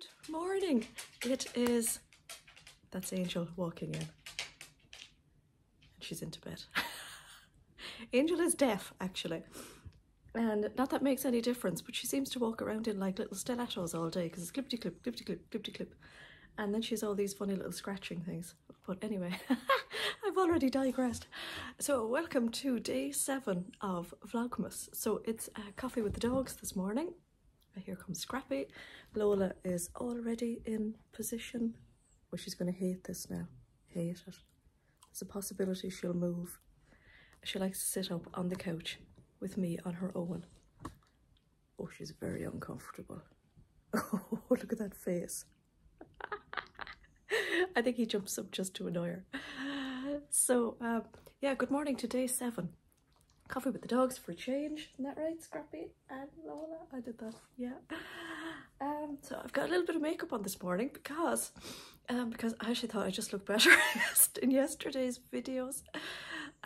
Good morning. It is, that's Angel walking in. And she's into bed. Angel is deaf, actually. And not that makes any difference, but she seems to walk around in like little stilettos all day because it's clippity clip, clippity clip, clippity clip. And then she's all these funny little scratching things. But anyway, I've already digressed. So welcome to day seven of Vlogmas. So it's uh, coffee with the dogs this morning. Here comes Scrappy. Lola is already in position. Well, she's going to hate this now. Hate it. There's a possibility she'll move. She likes to sit up on the couch with me on her own. Oh, she's very uncomfortable. Oh, look at that face. I think he jumps up just to annoy her. So, um, yeah, good morning to day seven. Coffee with the dogs for a change, isn't that right, Scrappy and Lola? I did that, yeah. Um, so I've got a little bit of makeup on this morning because um, because I actually thought I just looked better in yesterday's videos.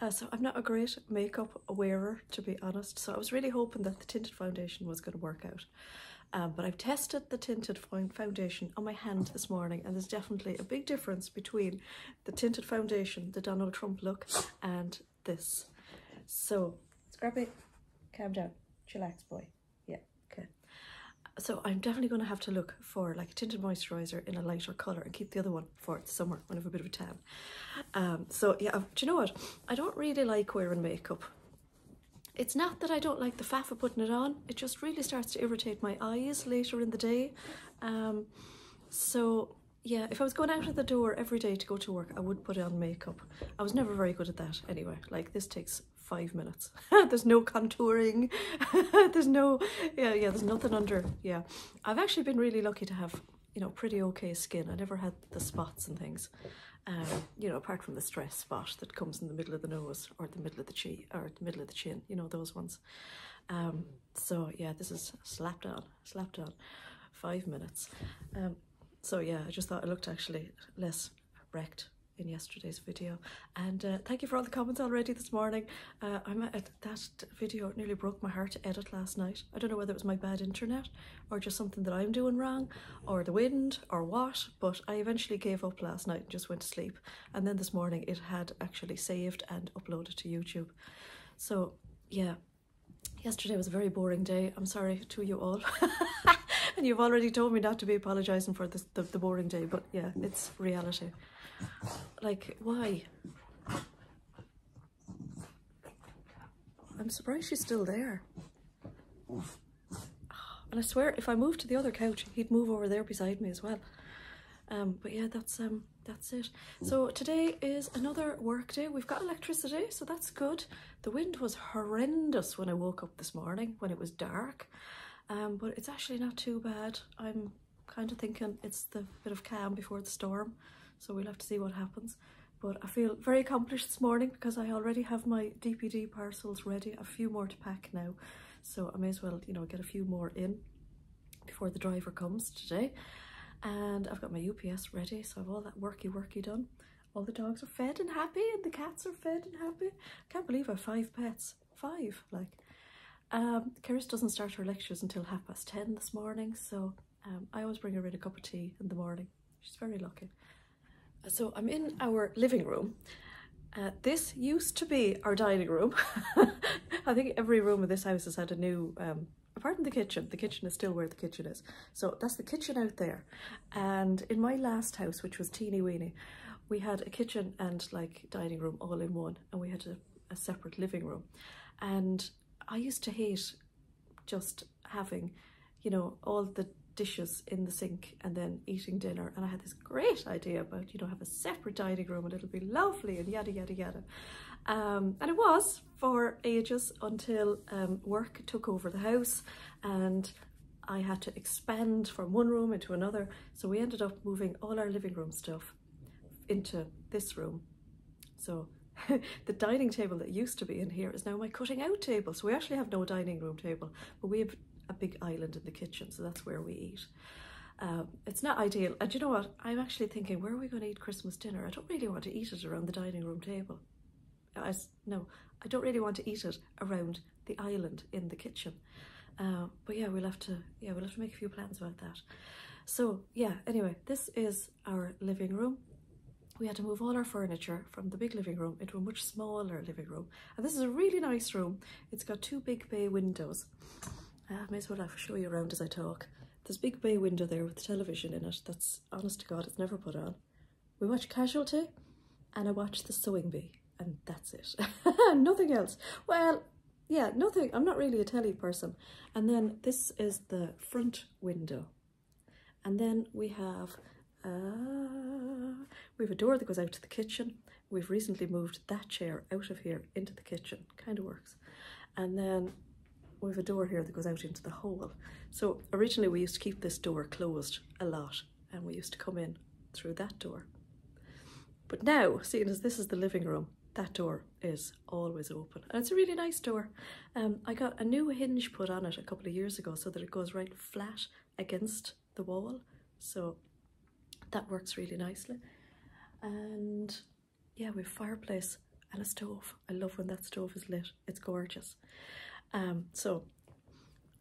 Uh, so I'm not a great makeup wearer, to be honest. So I was really hoping that the tinted foundation was going to work out. Um, but I've tested the tinted foundation on my hand this morning and there's definitely a big difference between the tinted foundation, the Donald Trump look, and this. So, Scrappy, calm down, chillax boy. Yeah, okay. So I'm definitely going to have to look for like a tinted moisturiser in a lighter colour and keep the other one for the summer when I have a bit of a tan. Um, so yeah, do you know what? I don't really like wearing makeup. It's not that I don't like the faff of putting it on, it just really starts to irritate my eyes later in the day. Um, so yeah, if I was going out of the door every day to go to work, I would put on makeup. I was never very good at that anyway. Like this takes five minutes. there's no contouring. there's no, yeah, yeah, there's nothing under. Yeah, I've actually been really lucky to have, you know, pretty okay skin. I never had the spots and things. Um, you know, apart from the stress spot that comes in the middle of the nose or the middle of the chin or the middle of the chin, you know, those ones. Um, so yeah, this is slapped on, slapped on, five minutes. Um, so yeah, I just thought I looked actually less wrecked in yesterday's video. And uh, thank you for all the comments already this morning. Uh, I'm at that video nearly broke my heart to edit last night. I don't know whether it was my bad internet or just something that I'm doing wrong or the wind or what but I eventually gave up last night and just went to sleep. And then this morning it had actually saved and uploaded to YouTube. So yeah yesterday was a very boring day. I'm sorry to you all. And you've already told me not to be apologizing for this, the, the boring day but yeah it's reality like, why? I'm surprised she's still there. And I swear, if I moved to the other couch, he'd move over there beside me as well. Um, but yeah, that's um, that's it. So today is another work day. We've got electricity, so that's good. The wind was horrendous when I woke up this morning, when it was dark. Um, but it's actually not too bad. I'm kind of thinking it's the bit of calm before the storm so we'll have to see what happens. But I feel very accomplished this morning because I already have my DPD parcels ready, a few more to pack now. So I may as well, you know, get a few more in before the driver comes today. And I've got my UPS ready, so I've all that worky worky done. All the dogs are fed and happy and the cats are fed and happy. I can't believe I have five pets. Five, like. Um, Keris doesn't start her lectures until half past 10 this morning, so um, I always bring her in a cup of tea in the morning. She's very lucky. So I'm in our living room. Uh, this used to be our dining room. I think every room of this house has had a new, um, apart from the kitchen, the kitchen is still where the kitchen is. So that's the kitchen out there. And in my last house, which was teeny weeny, we had a kitchen and like dining room all in one and we had a, a separate living room. And I used to hate just having, you know, all the dishes in the sink and then eating dinner. And I had this great idea about you know have a separate dining room and it'll be lovely and yada yada yada. Um, and it was for ages until um, work took over the house and I had to expand from one room into another. So we ended up moving all our living room stuff into this room. So the dining table that used to be in here is now my cutting out table. So we actually have no dining room table but we have a big island in the kitchen, so that's where we eat. Um, it's not ideal. And you know what? I'm actually thinking, where are we going to eat Christmas dinner? I don't really want to eat it around the dining room table. I, no, I don't really want to eat it around the island in the kitchen. Uh, but yeah, we'll have to yeah we'll have to make a few plans about that. So yeah, anyway, this is our living room. We had to move all our furniture from the big living room into a much smaller living room. And this is a really nice room. It's got two big bay windows. I may as well show you around as I talk. There's a big bay window there with the television in it. That's, honest to God, it's never put on. We watch Casualty and I watch The Sewing Bee and that's it. nothing else. Well, yeah, nothing. I'm not really a telly person. And then this is the front window. And then we have uh, we have a door that goes out to the kitchen. We've recently moved that chair out of here into the kitchen. Kind of works. And then we have a door here that goes out into the hall. So originally we used to keep this door closed a lot and we used to come in through that door. But now, seeing as this is the living room, that door is always open and it's a really nice door. Um, I got a new hinge put on it a couple of years ago so that it goes right flat against the wall. So that works really nicely. And yeah, we have fireplace and a stove. I love when that stove is lit. It's gorgeous. Um, so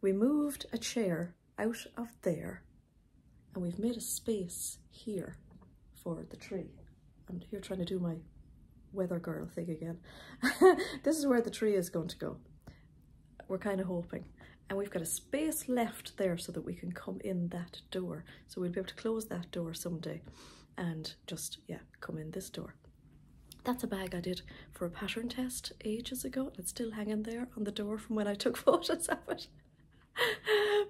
we moved a chair out of there and we've made a space here for the tree. I'm here trying to do my weather girl thing again. this is where the tree is going to go. We're kind of hoping. And we've got a space left there so that we can come in that door. So we'll be able to close that door someday and just, yeah, come in this door. That's a bag I did for a pattern test ages ago. and It's still hanging there on the door from when I took photos of it.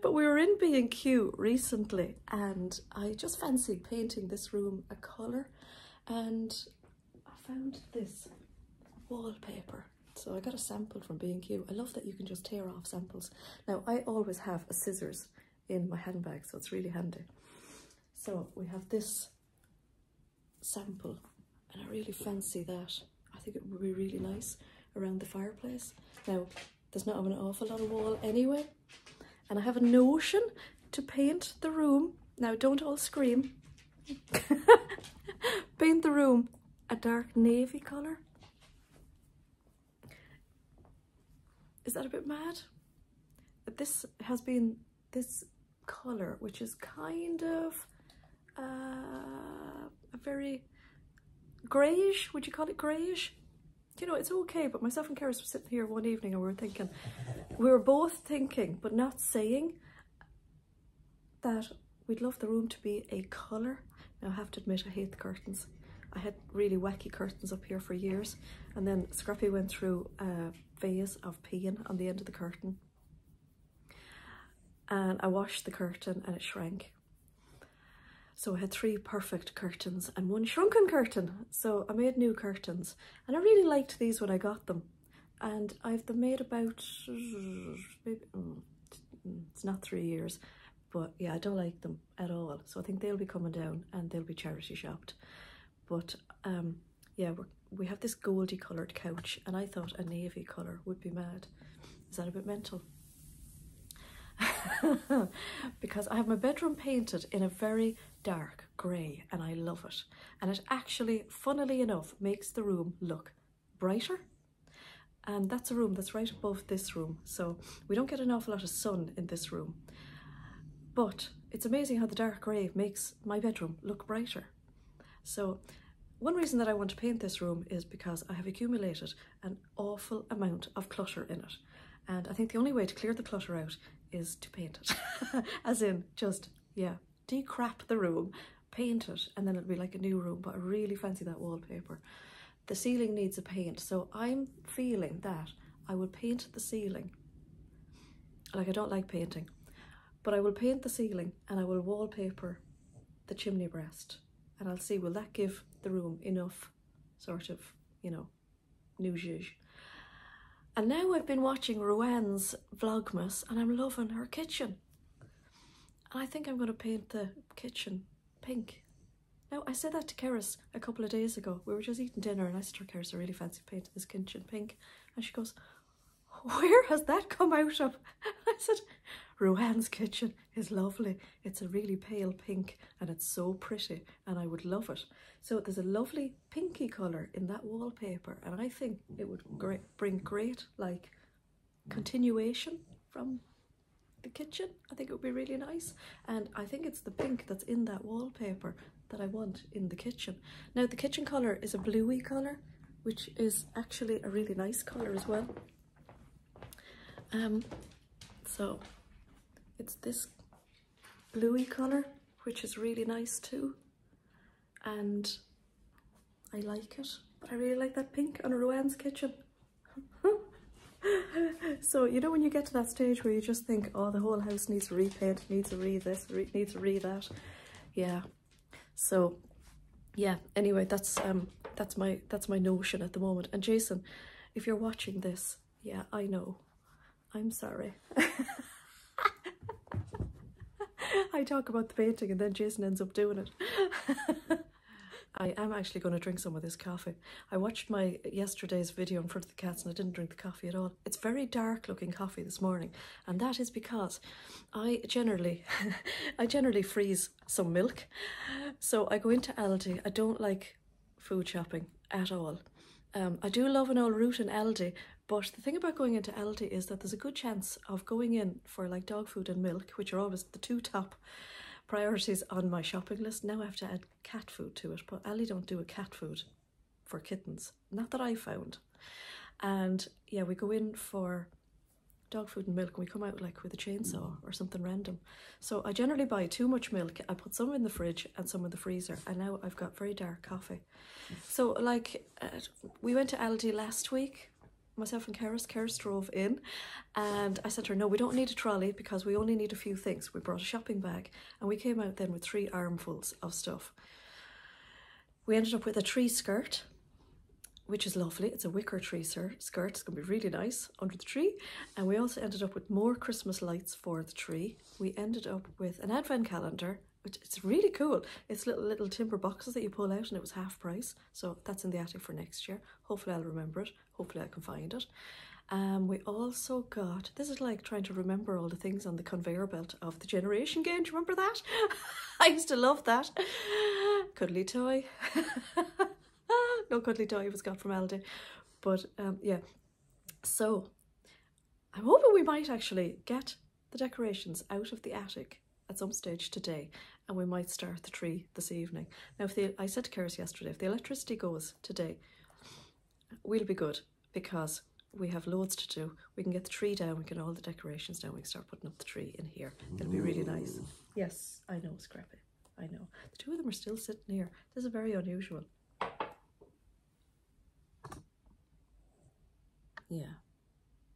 but we were in B&Q recently and I just fancied painting this room a colour and I found this wallpaper. So I got a sample from B&Q. I love that you can just tear off samples. Now I always have a scissors in my handbag, so it's really handy. So we have this sample and I really fancy that. I think it would be really nice around the fireplace. Now, there's not an awful lot of wall anyway. And I have a notion to paint the room. Now, don't all scream. paint the room a dark navy colour. Is that a bit mad? But this has been this colour, which is kind of uh, a very greyish, would you call it greyish? You know, it's okay, but myself and Keris were sitting here one evening and we were thinking, we were both thinking, but not saying, that we'd love the room to be a colour. Now, I have to admit, I hate the curtains. I had really wacky curtains up here for years, and then Scrappy went through a phase of peeing on the end of the curtain. And I washed the curtain and it shrank. So I had three perfect curtains and one shrunken curtain. So I made new curtains and I really liked these when I got them. And I've them made about, maybe, mm, it's not three years, but yeah, I don't like them at all. So I think they'll be coming down and they'll be charity shopped. But um, yeah, we have this goldy coloured couch and I thought a navy colour would be mad. Is that a bit mental? because I have my bedroom painted in a very dark grey and I love it. And it actually, funnily enough, makes the room look brighter. And that's a room that's right above this room. So we don't get an awful lot of sun in this room. But it's amazing how the dark grey makes my bedroom look brighter. So one reason that I want to paint this room is because I have accumulated an awful amount of clutter in it. And I think the only way to clear the clutter out is to paint it. As in, just, yeah, decrap the room, paint it, and then it'll be like a new room. But I really fancy that wallpaper. The ceiling needs a paint, so I'm feeling that I will paint the ceiling. Like, I don't like painting, but I will paint the ceiling and I will wallpaper the chimney breast. And I'll see, will that give the room enough sort of, you know, new zhuzh and now I've been watching Ruan's Vlogmas and I'm loving her kitchen. And I think I'm going to paint the kitchen pink. Now, I said that to Keris a couple of days ago. We were just eating dinner and I said to her, Keris, I really fancy painting this kitchen pink. And she goes, where has that come out of? I said, Ruan's kitchen is lovely. It's a really pale pink and it's so pretty and I would love it. So there's a lovely pinky colour in that wallpaper and I think it would great, bring great like continuation from the kitchen. I think it would be really nice. And I think it's the pink that's in that wallpaper that I want in the kitchen. Now the kitchen colour is a bluey colour, which is actually a really nice colour as well. Um, so it's this bluey colour, which is really nice too. And I like it, but I really like that pink on Rowan's kitchen. so you know when you get to that stage where you just think, oh, the whole house needs a repaint, needs a re this, re needs a re that. Yeah. So yeah, anyway, that's um that's my that's my notion at the moment. And Jason, if you're watching this, yeah, I know. I'm sorry. I talk about the painting and then Jason ends up doing it. I am actually going to drink some of this coffee. I watched my yesterday's video in front of the cats and I didn't drink the coffee at all. It's very dark looking coffee this morning and that is because I generally I generally freeze some milk. So I go into Aldi. I don't like food shopping at all. Um, I do love an old root in Aldi, but the thing about going into Aldi is that there's a good chance of going in for like dog food and milk, which are always the two top priorities on my shopping list. Now I have to add cat food to it, but Aldi don't do a cat food for kittens. Not that I found. And yeah, we go in for dog food and milk and we come out like with a chainsaw or something random. So I generally buy too much milk. I put some in the fridge and some in the freezer and now I've got very dark coffee. So like uh, we went to Aldi last week myself and Keris, Keris drove in and I said to her, no, we don't need a trolley because we only need a few things. We brought a shopping bag and we came out then with three armfuls of stuff. We ended up with a tree skirt, which is lovely. It's a wicker tree skirt. It's going to be really nice under the tree. And we also ended up with more Christmas lights for the tree. We ended up with an advent calendar which it's really cool. It's little little timber boxes that you pull out and it was half price. So that's in the attic for next year. Hopefully I'll remember it. Hopefully I can find it. Um, we also got, this is like trying to remember all the things on the conveyor belt of the Generation game. Do you remember that? I used to love that. Cuddly toy. no cuddly toy was got from Aldi. But um, yeah, so I'm hoping we might actually get the decorations out of the attic at some stage today and we might start the tree this evening. Now, if the I said to Keris yesterday, if the electricity goes today, we'll be good because we have loads to do. We can get the tree down, we can all the decorations down, we can start putting up the tree in here. It'll be really nice. Yes, I know, Scrappy. I know. The two of them are still sitting here. This is very unusual. Yeah.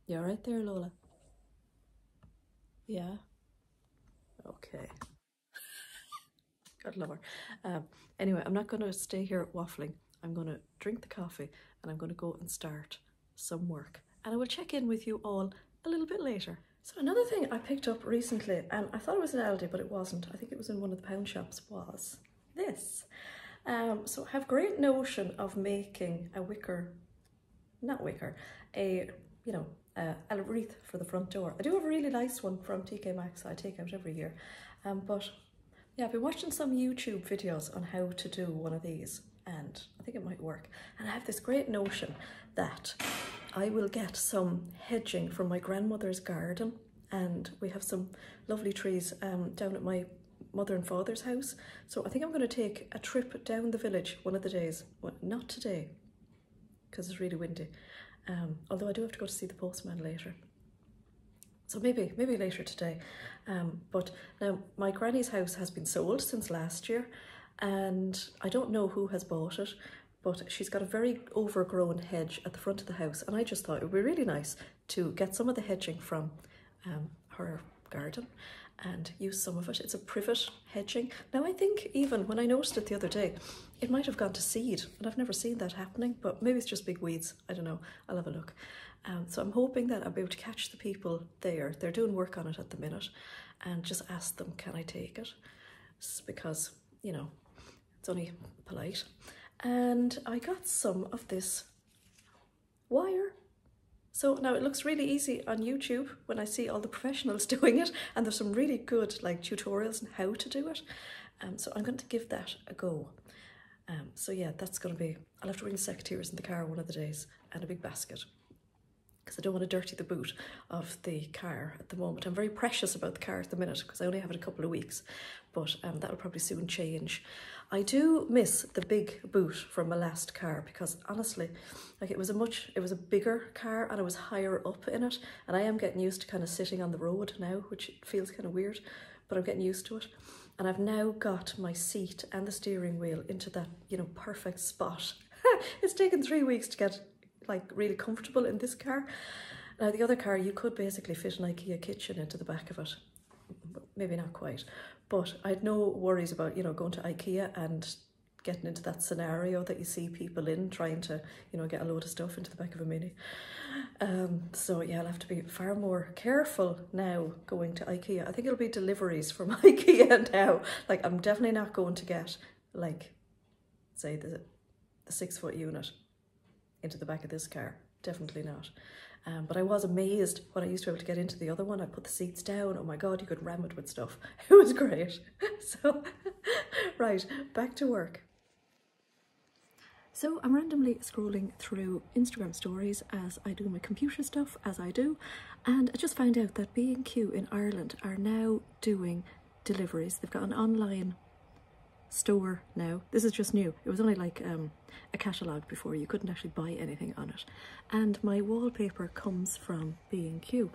You alright there, Lola? Yeah. Okay. God love her. Um, anyway, I'm not going to stay here waffling. I'm going to drink the coffee and I'm going to go and start some work. And I will check in with you all a little bit later. So another thing I picked up recently, and I thought it was an Aldi, but it wasn't. I think it was in one of the pound shops, was this. Um, so I have great notion of making a wicker, not wicker, a, you know, a wreath for the front door. I do have a really nice one from TK Maxx I take out every year. Um, but yeah, I've been watching some YouTube videos on how to do one of these and I think it might work. And I have this great notion that I will get some hedging from my grandmother's garden and we have some lovely trees um, down at my mother and father's house. So I think I'm going to take a trip down the village one of the days. Well, not today because it's really windy. Um, although I do have to go to see the postman later. So maybe, maybe later today. Um, but now my granny's house has been sold since last year and I don't know who has bought it, but she's got a very overgrown hedge at the front of the house. And I just thought it would be really nice to get some of the hedging from um, her garden and use some of it. It's a privet hedging. Now I think even when I noticed it the other day, it might have gone to seed and I've never seen that happening, but maybe it's just big weeds. I don't know. I'll have a look. Um, so I'm hoping that I'll be able to catch the people there. They're doing work on it at the minute and just ask them, can I take it? It's because, you know, it's only polite. And I got some of this wire so now it looks really easy on YouTube when I see all the professionals doing it and there's some really good like tutorials on how to do it. Um, so I'm going to give that a go. Um, so yeah, that's going to be, I'll have to bring secateurs in the car one of the days and a big basket because I don't want to dirty the boot of the car at the moment. I'm very precious about the car at the minute because I only have it a couple of weeks, but um, that'll probably soon change. I do miss the big boot from my last car because honestly, like it was a much, it was a bigger car and I was higher up in it. And I am getting used to kind of sitting on the road now, which feels kind of weird, but I'm getting used to it. And I've now got my seat and the steering wheel into that, you know, perfect spot. it's taken three weeks to get like really comfortable in this car. Now the other car, you could basically fit an IKEA kitchen into the back of it. Maybe not quite, but I had no worries about, you know, going to IKEA and getting into that scenario that you see people in trying to, you know, get a load of stuff into the back of a Mini. Um, so yeah, I'll have to be far more careful now going to IKEA. I think it'll be deliveries from IKEA now. Like I'm definitely not going to get like, say the, the six foot unit into the back of this car. Definitely not. Um, but I was amazed when I used to be able to get into the other one. I put the seats down. Oh my God, you could ram it with stuff. It was great. so, right, back to work. So I'm randomly scrolling through Instagram stories as I do my computer stuff, as I do, and I just found out that B&Q in Ireland are now doing deliveries. They've got an online store now. This is just new. It was only like um, a catalogue before. You couldn't actually buy anything on it. And my wallpaper comes from B&Q.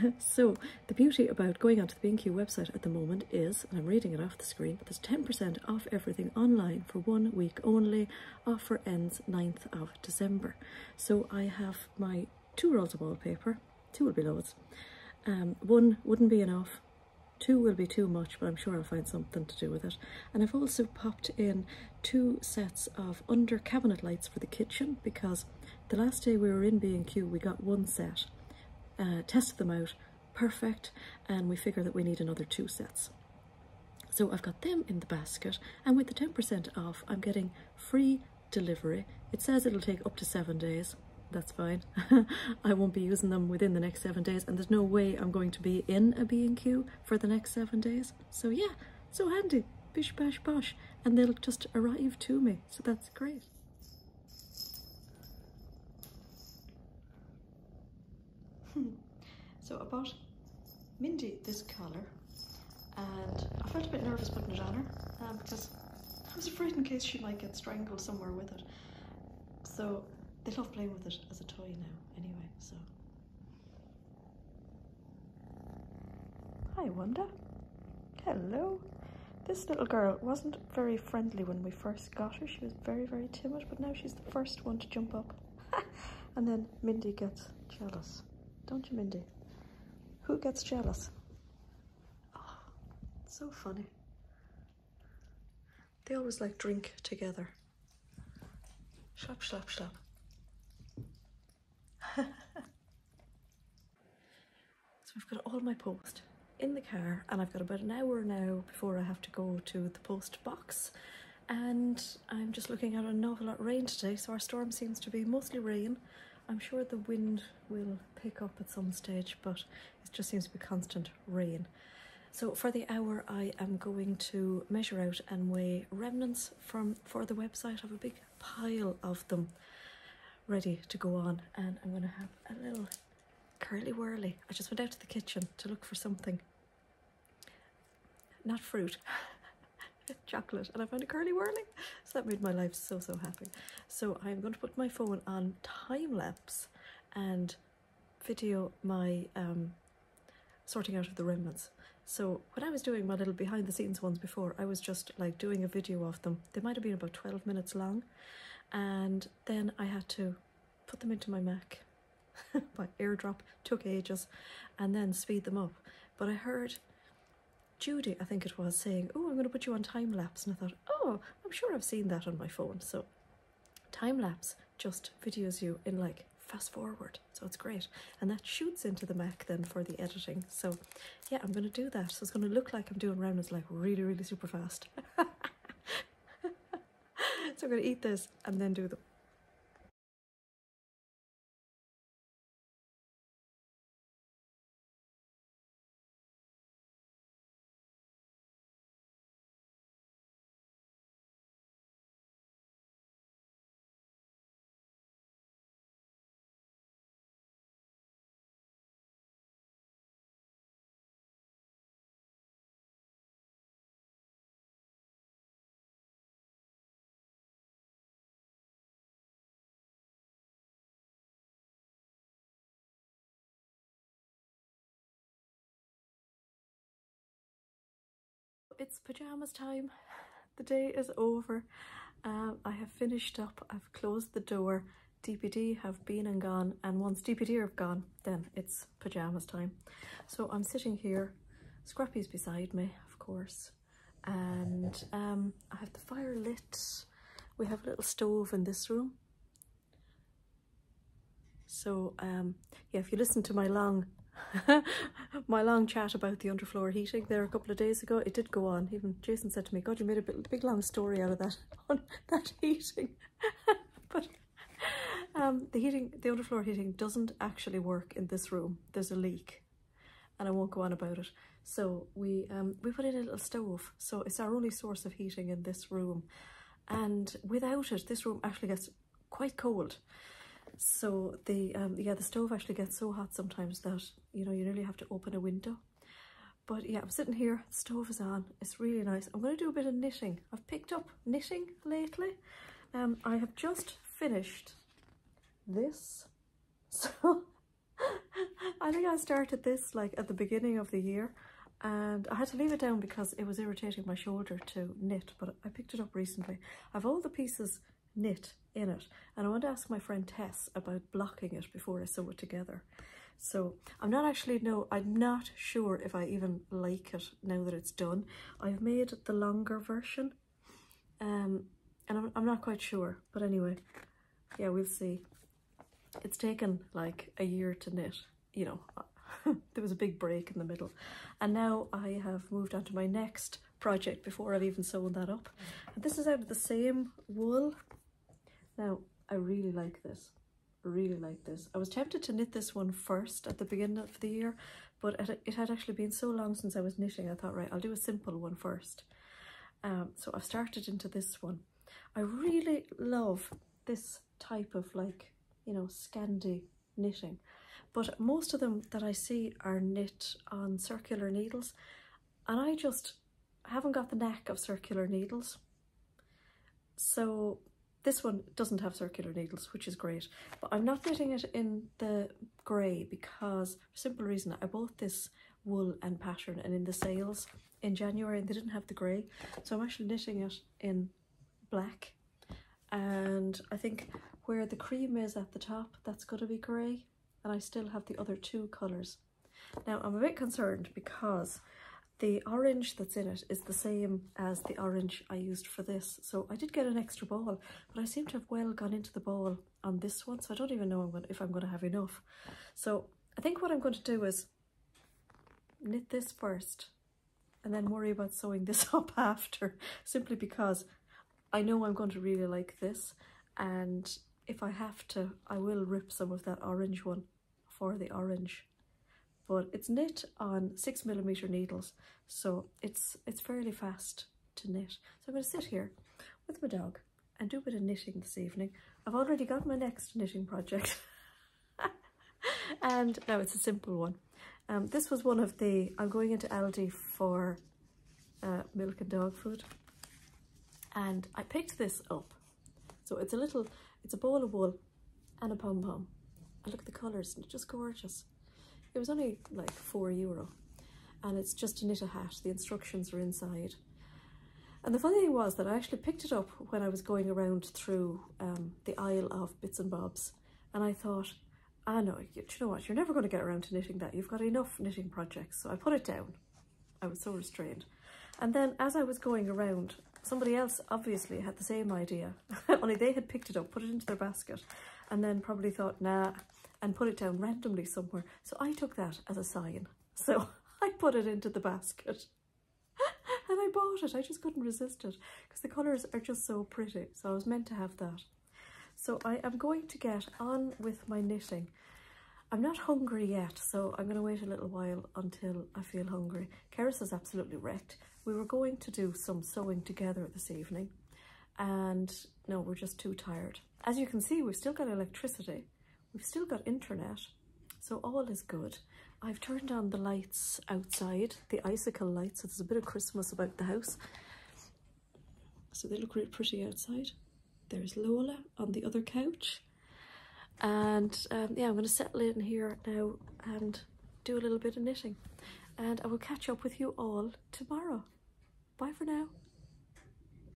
so the beauty about going onto the B&Q website at the moment is, and I'm reading it off the screen, there's 10% off everything online for one week only. Offer ends 9th of December. So I have my two rolls of wallpaper, two will be loads. Um, one wouldn't be enough, Two will be too much, but I'm sure I'll find something to do with it. And I've also popped in two sets of under cabinet lights for the kitchen because the last day we were in B&Q we got one set, uh, tested them out, perfect, and we figure that we need another two sets. So I've got them in the basket and with the 10% off I'm getting free delivery. It says it'll take up to seven days that's fine. I won't be using them within the next seven days and there's no way I'm going to be in a B&Q for the next seven days. So yeah, so handy, bish bash bosh, and they'll just arrive to me. So that's great. so I bought Mindy this collar and I felt a bit nervous putting it on her um, because I was afraid in case she might get strangled somewhere with it. So they love playing with it as a toy now, anyway, so. Hi, Wanda. Hello. This little girl wasn't very friendly when we first got her. She was very, very timid, but now she's the first one to jump up. and then Mindy gets jealous. Don't you, Mindy? Who gets jealous? Oh, so funny. They always like drink together. Slap, slap, slap. so I've got all my post in the car and I've got about an hour now before I have to go to the post box and I'm just looking at an awful lot of rain today so our storm seems to be mostly rain. I'm sure the wind will pick up at some stage but it just seems to be constant rain. So for the hour I am going to measure out and weigh remnants from for the website. I have a big pile of them ready to go on and I'm going to have a little curly whirly. I just went out to the kitchen to look for something. Not fruit, chocolate, and I found a curly whirly. So that made my life so, so happy. So I'm going to put my phone on time lapse and video my um, sorting out of the remnants. So when I was doing my little behind the scenes ones before, I was just like doing a video of them. They might have been about 12 minutes long and then I had to put them into my Mac by airdrop, took ages, and then speed them up. But I heard Judy, I think it was, saying, Oh, I'm going to put you on time lapse. And I thought, Oh, I'm sure I've seen that on my phone. So time lapse just videos you in like fast forward. So it's great. And that shoots into the Mac then for the editing. So yeah, I'm going to do that. So it's going to look like I'm doing rounds like really, really super fast. So I'm to eat this and then do them. It's pajamas time. The day is over. Um, I have finished up. I've closed the door. DPD have been and gone. And once DPD have gone, then it's pajamas time. So I'm sitting here. Scrappy's beside me, of course. And um, I have the fire lit. We have a little stove in this room. So um, yeah, if you listen to my long my long chat about the underfloor heating there a couple of days ago, it did go on. Even Jason said to me, God, you made a big, big long story out of that on that heating. but um, the heating, the underfloor heating doesn't actually work in this room. There's a leak and I won't go on about it. So we um, we put in a little stove. So it's our only source of heating in this room. And without it, this room actually gets quite cold. So the um, yeah, the stove actually gets so hot sometimes that, you know, you nearly have to open a window. But yeah, I'm sitting here, the stove is on, it's really nice. I'm going to do a bit of knitting. I've picked up knitting lately. Um, I have just finished this. So I think I started this like at the beginning of the year and I had to leave it down because it was irritating my shoulder to knit, but I picked it up recently. I've all the pieces knit in it and I want to ask my friend Tess about blocking it before I sew it together. So I'm not actually, no, I'm not sure if I even like it now that it's done. I've made the longer version um, and I'm, I'm not quite sure, but anyway, yeah, we'll see. It's taken like a year to knit, you know, there was a big break in the middle. And now I have moved on to my next project before I've even sewn that up. And this is out of the same wool now, I really like this. really like this. I was tempted to knit this one first at the beginning of the year, but it had actually been so long since I was knitting, I thought, right, I'll do a simple one first. Um, so I've started into this one. I really love this type of like, you know, Scandi knitting. But most of them that I see are knit on circular needles. And I just haven't got the knack of circular needles. So this one doesn't have circular needles, which is great, but I'm not knitting it in the grey because, for simple reason, I bought this wool and pattern and in the sales in January and they didn't have the grey, so I'm actually knitting it in black. And I think where the cream is at the top, that's going to be grey, and I still have the other two colours. Now, I'm a bit concerned because the orange that's in it is the same as the orange I used for this. So I did get an extra ball, but I seem to have well gone into the ball on this one. So I don't even know if I'm going to have enough. So I think what I'm going to do is knit this first and then worry about sewing this up after, simply because I know I'm going to really like this. And if I have to, I will rip some of that orange one for the orange but it's knit on six millimeter needles so it's it's fairly fast to knit. So i'm going to sit here with my dog and do a bit of knitting this evening. I've already got my next knitting project. And now it's a simple one. Um, this was one of the i'm going into aldi for uh, milk and dog food. And i picked this up. So it's a little it's a ball of wool and a pom-pom. And look at the colors it's just gorgeous it was only like four euro and it's just to knit a hat. The instructions are inside. And the funny thing was that I actually picked it up when I was going around through um, the aisle of bits and bobs and I thought, ah no, you, you know what, you're never going to get around to knitting that. You've got enough knitting projects. So I put it down. I was so restrained. And then as I was going around, somebody else obviously had the same idea, only they had picked it up, put it into their basket, and then probably thought, nah, and put it down randomly somewhere. So I took that as a sign. So I put it into the basket and I bought it. I just couldn't resist it because the colours are just so pretty. So I was meant to have that. So I am going to get on with my knitting. I'm not hungry yet, so I'm going to wait a little while until I feel hungry. Keris is absolutely wrecked. We were going to do some sewing together this evening and no, we're just too tired. As you can see, we've still got electricity We've still got internet, so all is good. I've turned on the lights outside, the icicle lights, so there's a bit of Christmas about the house. So they look really pretty outside. There's Lola on the other couch. And um, yeah, I'm going to settle in here now and do a little bit of knitting. And I will catch up with you all tomorrow. Bye for now.